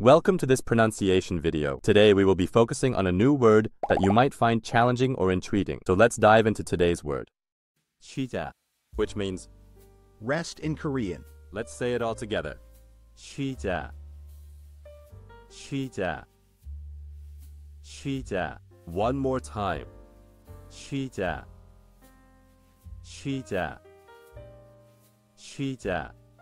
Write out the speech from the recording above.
Welcome to this pronunciation video. Today we will be focusing on a new word that you might find challenging or intriguing. So let's dive into today's word. 쉬자, which means Rest in Korean. let's say it all together. 쉬자. 쉬자. 쉬자. One more time. 쉬자. 쉬자. 쉬자.